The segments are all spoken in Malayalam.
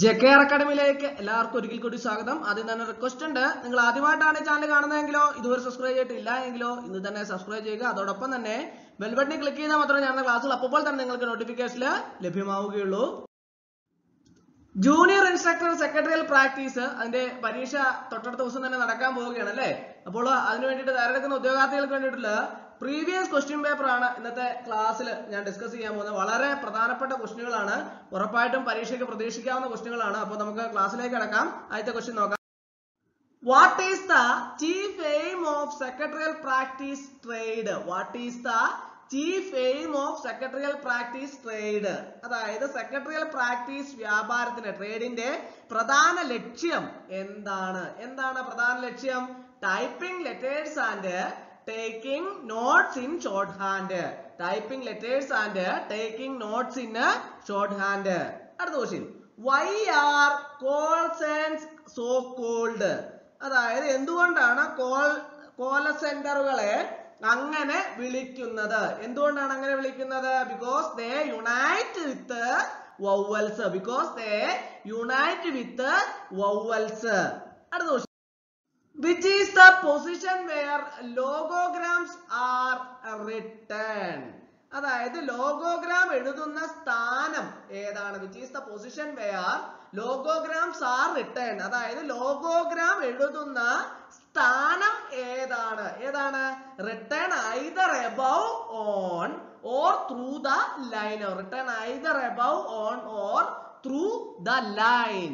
ജെ കെ ആർ അക്കാഡമിയിലേക്ക് എല്ലാവർക്കും ഒരിക്കൽ കൂടി സ്വാഗതം. ആദ്യം തന്നെ റിക്വസ്റ്റ് ഉണ്ട്. നിങ്ങൾ ആദ്യമായിട്ടാണ് ചാനൽ കാണുന്നതെങ്കിലോ ഇതുവരെ സബ്സ്ക്രൈബ് ചെയ്തിട്ടില്ല എങ്കിലോ ഇന്ന് തന്നെ സബ്സ്ക്രൈബ് ചെയ്യുക. അതോടൊപ്പം തന്നെ ബെൽ ബട്ടണിൽ ക്ലിക്ക് ചെയ്താൽ മാത്രമേ ഞങ്ങളുടെ ക്ലാസ്സുകൾ അപ്പോൾ തന്നെ നിങ്ങൾക്ക് നോട്ടിഫിക്കേഷൻ ലഭ്യമാവുകയുള്ളൂ. ജൂനിയർ ഇൻസ്ട്രക്ടർ സെക്രട്ടറിയൽ പ്രാക്ടീസ് അതിന്റെ പരീക്ഷ തൊട്ടടുത്ത ദിവസം തന്നെ നടക്കാൻ പോവുകയാണ് അല്ലേ? അപ്പോൾ അതിന് വേണ്ടിയിട്ട് തയ്യാറെടുക്കുന്ന ഉദ്യോഗാർത്ഥികൾക്ക് വേണ്ടിയിട്ടുള്ള പ്രീവിയസ് ക്വസ്റ്റ്യൻ പേപ്പർ ആണ് ഇന്നത്തെ ക്ലാസ്സിൽ ഞാൻ ഡിസ്കസ് ചെയ്യാൻ പോകുന്നത്. വളരെ പ്രധാനപ്പെട്ട ക്വസ്റ്റ്യനുകളാണ് ഉറപ്പായിട്ടും പരീക്ഷയ്ക്ക് പ്രതീക്ഷിക്കാവുന്ന ക്വസ്റ്റ്യനുകളാണ് അപ്പോൾ നമുക്ക് ക്ലാസ്സിലേക്ക് കിടക്കാം. ആദ്യത്തെ ക്വസ്റ്റ്യൻ നോക്കാം. What is the chief aim of secretarial practice trade what is the chief aim of secretarial practice trade അതായത് സെക്രട്ടറിയൽ പ്രാക്ടീസ് വ്യാപാരത്തിന്റെ ട്രേഡിന്റെ പ്രധാന ലക്ഷ്യം എന്താണ്? എന്താണ് പ്രധാന ലക്ഷ്യം? Typing letters and taking notes in shorthand typing letters and taking notes in shorthand അടുത്ത question. അടുത്ത are call colocents so called അതായത് എന്തുകൊണ്ടാണ് കോൾ കോല സെന്ററുകളെ അങ്ങനെ വിളിക്കുന്നത്? എന്തുകൊണ്ടാണ് അങ്ങനെ വിളിക്കുന്നത്? Because they unite with vowels because they unite with vowels അടുത്ത. Which is the position where logograms are written. അതായത് ലോഗോഗ്രാം എഴുതുന്ന സ്ഥാനം ഏതാണ്? Which is the position where logograms are written അതായത് ലോഗോഗ്രാം എഴുതുന്ന സ്ഥാനം ഏതാണ്? ഏതാണ്? Written either above on or through the line written either above on or through the line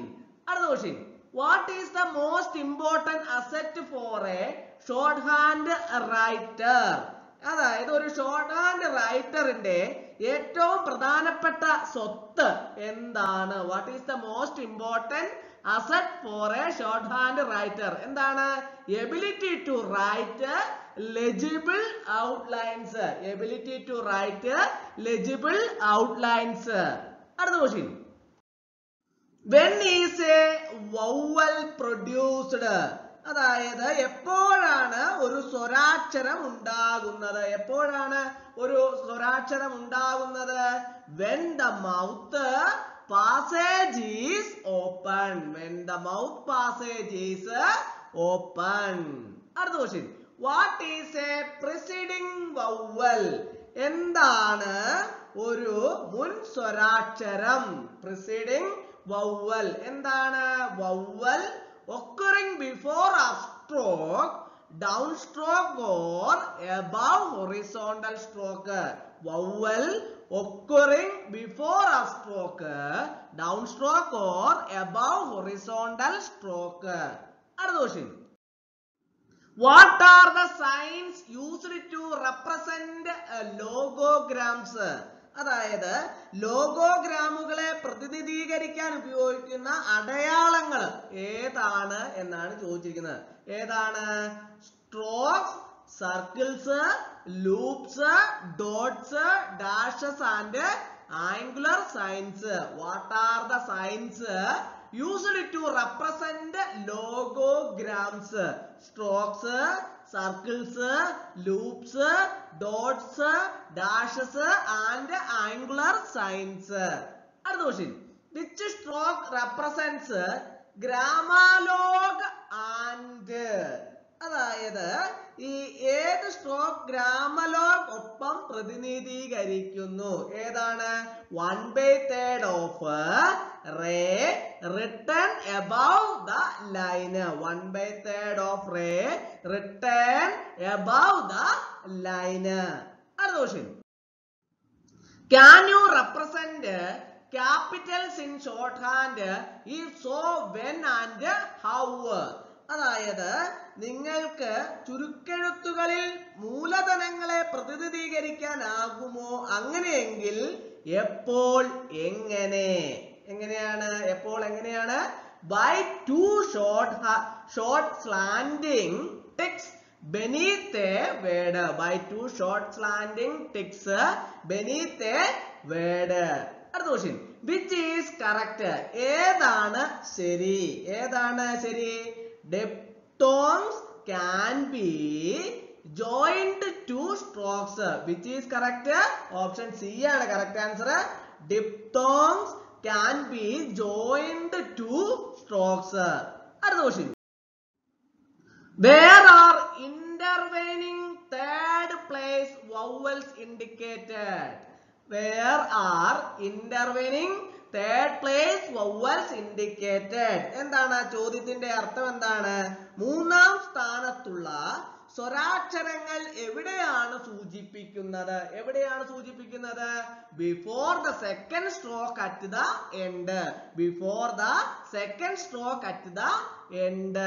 അടുത്ത question what is the most important asset for a shorthand writer അതായത് ഒരു ഷോർട്ട് ഹാൻഡ് റൈറ്ററിന്റെ ഏറ്റവും പ്രധാനപ്പെട്ട സ്വത്ത് എന്താണ്? What is the most important asset for a shorthand writer എന്താണ്? Ability to write legible outlines ability to write legible outlines അടുത്ത question when is a vowel produced അതായത് എപ്പോഴാണ് ഒരു സ്വരാക്ഷരം ഉണ്ടാകുന്നത്? എപ്പോഴാണ് ഒരു സ്വരാക്ഷരം ഉണ്ടാകുന്നത്? When the mouth passage is open when the mouth passage is open അടുത്ത question what is a preceding vowel എന്താണ് ഒരു മുൻ സ്വരാക്ഷരം? പ്രിസീഡിംഗ് വൗവൽ എന്താണ് vowel occurring before upstroke downstroke or above horizontal stroke vowel occurring before a stroke downstroke or above horizontal stroke അടുത്ത question what are the signs used to represent uh, logograms അതായത് ലോഗോഗ്രാമുകളെ പ്രതിനിധീകരിക്കാൻ ഉപയോഗിക്കുന്ന അടയാളങ്ങൾ ഏതാണ് എന്നാണ് ചോദിച്ചിരിക്കുന്നത്. ഏതാണ്? Strokes circles loops dots dashes and angular signs what are the signs used to represent logograms strokes circles loops dots dashes and angular signs അടുത്ത question which stroke represents grammalogue and അതായത് ഈ ഏത് സ്ട്രോക്ക് ഗ്രാമലോഗ് ഒപ്പം പ്രതിനിധീകരിക്കുന്നു? ഏതാണ്? One by third of ray written above the line. One by third of ray written above the line അടുത്ത question can you represent capitals in shorthand so when and how അതായത് നിങ്ങൾക്ക് ചുരുക്കെഴുത്തുകളിൽ മൂലധനങ്ങളെ പ്രതിനിധീകരിക്കാനാകുമോ? അങ്ങനെയെങ്കിൽ എപ്പോൾ? എങ്ങനെ? എങ്ങനെയാണ്? എപ്പോൾ എങ്ങനെയാണ്? By two short short slanting ticks beneath a word by two short slanting ticks beneath a word അടുത്ത ക്വസ്റ്റ്യൻ വിച്ച് ഈസ് കറക്റ്റ് ഏതാണ് ശരി? ഏതാണ് ശരി? Diphthongs can be joined to strokes which is correct option C ആണ് correct answer diphthongs can be joined to strokes അടുത്ത question Where are intervening third place vowels indicated? Where are intervening third place vowels indicated? എന്താണ് ചോദ്യത്തിന്റെ അർത്ഥം എന്താണ് മൂന്നാം സ്ഥാനത്തുള്ള സ്വരാക്ഷരങ്ങൾ എവിടെയാണ് സൂചിപ്പിക്കുന്നത്? എവിടെയാണ് സൂചിപ്പിക്കുന്നത്? Before the second stroke at the end before the second stroke at the end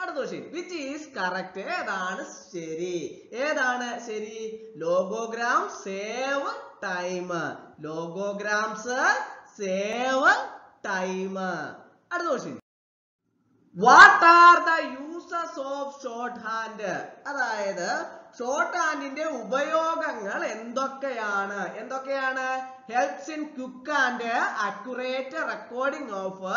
അടുത്ത ക്വസ്റ്റ്യൻ വിച്ച് ഈസ് കറക്റ്റ് ഏതാണ് ശരി? ഏതാണ് ശരി? Logogram save time logograms save time അടുത്ത question what are the uses of shorthand അതായത് ഷോർട്ട് ഹാൻഡിന്റെ ഉപയോഗങ്ങൾ എന്തൊക്കെയാണ്? എന്തൊക്കെയാണ്? Helps in quick and accurate recording of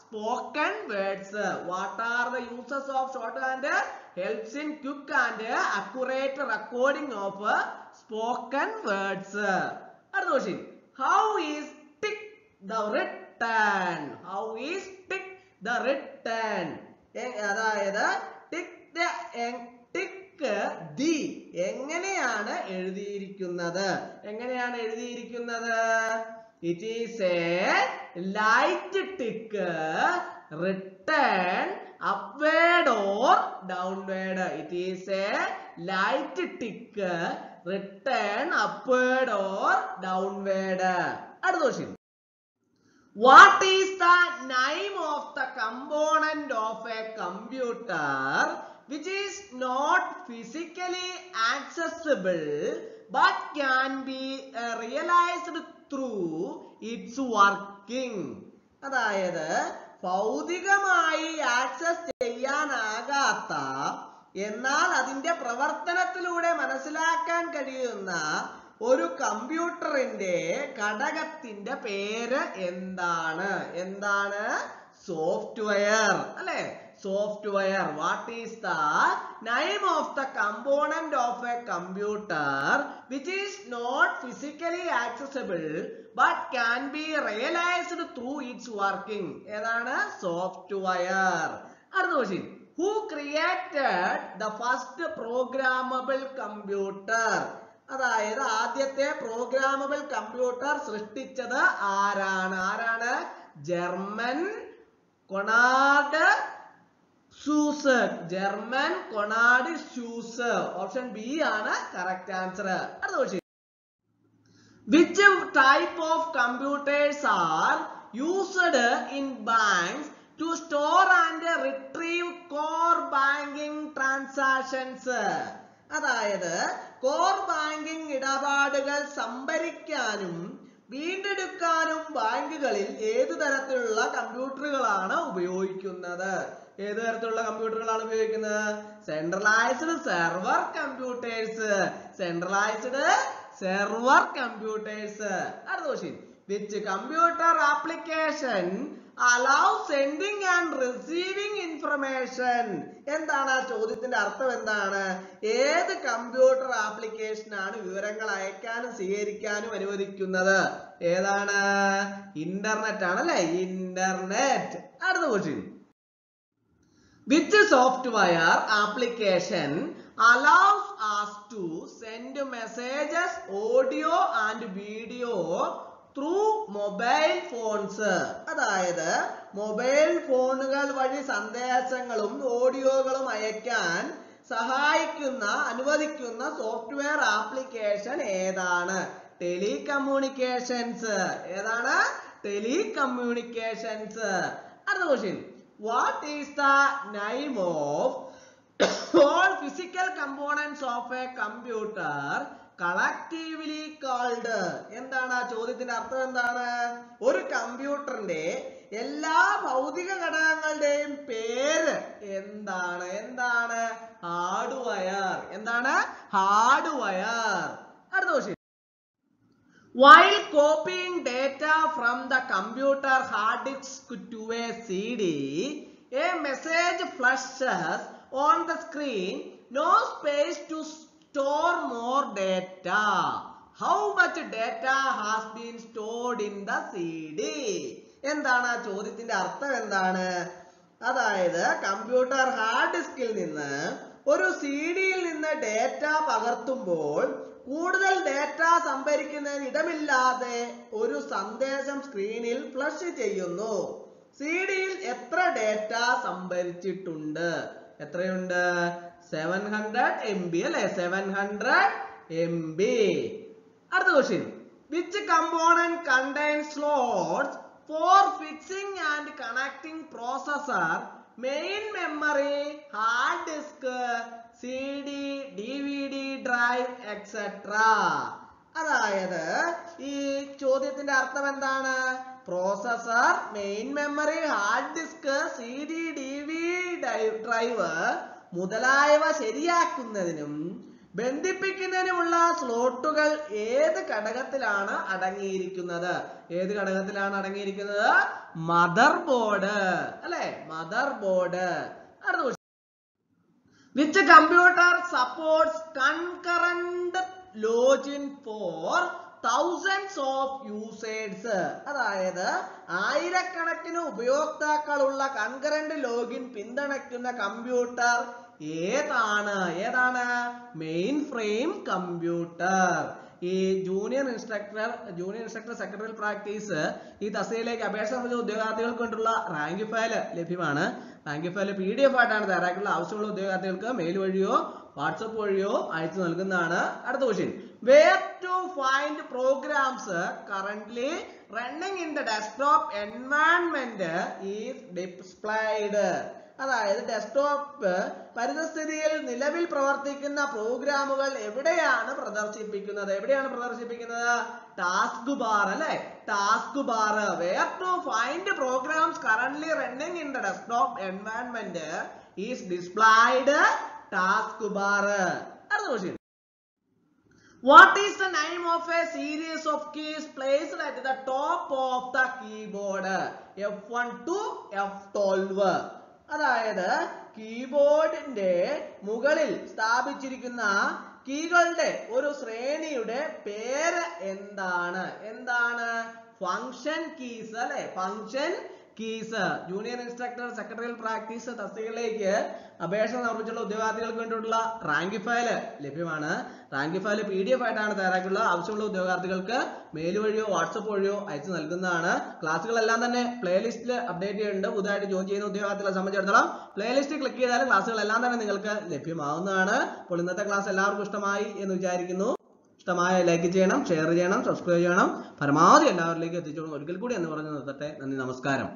spoken words what are the uses of shorthand helps in quick and accurate recording of spoken words അടുത്ത question how is tick the return how is tick the return അതായത് ടിക് ടിക്ക് ദി. എങ്ങനെയാണ് എഴുതിയിരിക്കുന്നത്? എങ്ങനെയാണ് എഴുതിയിരിക്കുന്നത്? It is a light tick return upward or downward it is a light tick return upward or downward അടുത്ത question. What is the name of the component of a computer which is not physically accessible but can be uh, realized through its working? അതായത് ഭൗതികമായി ആക്സസ് ചെയ്യാനാകാത്ത എന്നാൽ അതിന്റെ പ്രവർത്തനത്തിലൂടെ മനസ്സിലാക്കാൻ കഴിയുന്ന ഒരു കമ്പ്യൂട്ടറിന്റെ ഘടകത്തിന്റെ പേര് എന്താണ്? എന്താണ്? സോഫ്റ്റ്വെയർ. അല്ലെ? Software. What is the name of the component of a computer which is not physically accessible but can be realised through its working ഏതാണ്? സോഫ്റ്റ്വെയർ. അടുത്ത question who created the first programmable computer അതായത് ആദ്യത്തെ പ്രോഗ്രാമബിൾ കമ്പ്യൂട്ടർ സൃഷ്ടിച്ചത് ആരാണ്? ആരാണ്? German Konrad Zuse German Konrad Zuse option B ആണ് കറക്റ്റ് ആൻസർ. അടുത്ത question which type of computers are used in banks to store and retrieve core banking transactions അതായത് കോർ ബാങ്കിംഗ് ഇടപാടുകൾ സംഭരിക്കാനും വീണ്ടെടുക്കാനും ബാങ്കുകളിൽ ഏത് തരത്തിലുള്ള കമ്പ്യൂട്ടറുകളാണ് ഉപയോഗിക്കുന്നത്? ഏത് തരത്തിലുള്ള കമ്പ്യൂട്ടറുകളാണ് ഉപയോഗിക്കുന്നത്? Centralised server computers centralised server computers അടുത്ത question which computer application allow sending and receiving information. എന്താണ് ആ ചോദ്യത്തിന്റെ അർത്ഥം എന്താണ്? ഏത് കമ്പ്യൂട്ടർ ആപ്ലിക്കേഷൻ ആണ് വിവരങ്ങൾ അയക്കാനും സ്വീകരിക്കാനും അനുവദിക്കുന്നത്? ഏതാണ്? ഇന്റർനെറ്റ് ആണ് അല്ലെ? ഇന്റർനെറ്റ് അടുത്ത question with software application allows us to send messages audio and video through mobile phones. അതായത് മൊബൈൽ ഫോണുകൾ വഴി സന്ദേശങ്ങളും ഓഡിയോകളും അയക്കാൻ സഹായിക്കുന്ന അനുവദിക്കുന്ന സോഫ്റ്റ്വെയർ ആപ്ലിക്കേഷൻ ഏതാണ്? ടെലികമ്മ്യൂണിക്കേഷൻസ്. ഏതാണ്? ടെലികമ്മ്യൂണിക്കേഷൻസ്. അടുത്ത question what is the name of all physical components of a computer collectively called എന്താണ് ആ ചോദ്യത്തിന്റെ അർത്ഥം എന്താണ് ഒരു കമ്പ്യൂട്ടറിന്റെ എല്ലാ ഭൗതിക ഘടകങ്ങളുടെയും പേര് എന്താണ് എന്താണ് ഹാർഡ്വയർ എന്താണ് ഹാർഡ്വയർ അടുത്ത question While copying data from the computer hard disk to a CD, a message flashes on the screen, no space to store more data. How much data has been stored in the CD? എന്താണ് ആ ചോദ്യത്തിന്റെ അർത്ഥം എന്താണ് അതായത് കമ്പ്യൂട്ടർ ഹാർഡ് ഡിസ്കിൽ നിന്ന് ഒരു സി ഡിയിൽ നിന്ന് ഡേറ്റ പകർത്തുമ്പോൾ കൂടുതൽ ഡേറ്റ സംഭരിക്കുന്നതിന് ഇടമില്ലാതെ ഒരു സന്ദേശം സ്ക്രീനിൽ ഫ്ലഷ് ചെയ്യുന്നു സി ഡിയിൽ എത്ര ഡേറ്റ സംഭരിച്ചിട്ടുണ്ട് എത്രയുണ്ട്? സെവൻ ഹൺഡ്രഡ് എം ബി അല്ലെ? സെവൻ ഹൺഡ്രഡ് എം ബി അടുത്ത question which component contain slots for fixing and connecting processor main memory hard disk C D D V D drive etcetera അതായത് ഈ ചോദ്യത്തിന്റെ അർത്ഥം എന്താണ്? Processor main memory hard disk C D D drive മുതലായവ ശരിയാക്കുന്നതിനും ബന്ധിപ്പിക്കുന്നതിനുമുള്ള സ്ലോട്ടുകൾ ഏത് ഘടകത്തിലാണ് അടങ്ങിയിരിക്കുന്നത്? ഏത് ഘടകത്തിലാണ് അടങ്ങിയിരിക്കുന്നത്? മദർ ബോർഡ് അല്ലെ? മദർ ബോർഡ് അടുത്ത computer support concurrent login for thousands of users. അതായത് ആയിരക്കണക്കിന് ഉപയോക്താക്കളുള്ള കൺകറന്റ് ലോഗിൻ പിന്തുണയ്ക്കുന്ന കമ്പ്യൂട്ടർ ഏതാണ്? ഏതാണ്? മെയിൻ ഫ്രെയിം കമ്പ്യൂട്ടർ ഈ junior instructor junior instructor secretary practice ഈ തസ്തികയിലേക്ക് അപേക്ഷ സമർപ്പിച്ച ഉദ്യോഗാർത്ഥികൾക്ക് വേണ്ടിയുള്ള റാങ്ക് ഫയൽ ലഭ്യമാണ്. Rank file P D F ആയിട്ടാണ് തയ്യാറാക്കിയുള്ള ആവശ്യമുള്ള ഉദ്യോഗാർത്ഥികൾക്ക് മെയിൽ വഴിയോ വാട്സപ്പ് വഴിയോ അയച്ചു നൽകുന്നതാണ്. അടുത്ത question where to find programs currently running in the desktop environment is displayed. അതായത് ഡെസ്ക്ടോപ്പ് പരിതസ്ഥിതിയിൽ നിലവിൽ പ്രവർത്തിക്കുന്ന പ്രോഗ്രാമുകൾ എവിടെയാണ് പ്രദർശിപ്പിക്കുന്നത്? എവിടെയാണ് പ്രദർശിപ്പിക്കുന്നത്? ടാസ്ക് ബാർ അല്ലെ? Taskbar where to find programs currently running in the desktop environment is displayed taskbar അടുത്ത question What is the name of a series of keys placed at the top of the keyboard? F1 to F12. അതായത് കീബോർഡിന്റെ മുകളിൽ സ്ഥാപിച്ചിരിക്കുന്ന കീകളുടെ ഒരു ശ്രേണിയുടെ പേര് എന്താണ് എന്താണ് ഫങ്ഷൻ കീസ് അല്ലെ function keys junior instructor secretarial practice തസ്തികകളിലേക്ക് അപേക്ഷ സമർപ്പിച്ചുള്ള ഉദ്യോഗാർത്ഥികൾക്ക് വേണ്ടിയിട്ടുള്ള റാങ്ക് ഫയൽ ലഭ്യമാണ്. Rank file P D F ആയിട്ടാണ് തയ്യാറാക്കിയിട്ടുള്ളത് ആവശ്യമുള്ള ഉദ്യോഗാർത്ഥികൾക്ക് മെയിൽ വഴിയോ വാട്സപ്പ് വഴിയോ അയച്ചു നൽകുന്നതാണ്. ക്ലാസ്സുകളെല്ലാം തന്നെ പ്ലേലിസ്റ്റിൽ അപ്ഡേറ്റ് ചെയ്യുന്നുണ്ട്. പുതുതായിട്ട് ജോയിൻ ചെയ്യുന്ന ഉദ്യോഗാർത്ഥികളെ സംബന്ധിച്ചിടത്തോളം പ്ലേലിസ്റ്റ് ക്ലിക്ക് ചെയ്താൽ ക്ലാസ്സുകളെല്ലാം തന്നെ നിങ്ങൾക്ക് ലഭ്യമാവുന്നതാണ്. അപ്പോൾ ഇന്നത്തെ ക്ലാസ് എല്ലാവർക്കും ഇഷ്ടമായി എന്ന് വിചാരിക്കുന്നു. ഇഷ്ടമായ ലൈക്ക് ചെയ്യണം ഷെയർ ചെയ്യണം സബ്സ്ക്രൈബ് ചെയ്യണം. പരമാവധി എല്ലാവരിലേക്കും എത്തിച്ചോളും ഒരിക്കൽ കൂടി എന്ന് പറഞ്ഞു നിർത്തട്ടെ. നന്ദി നമസ്കാരം.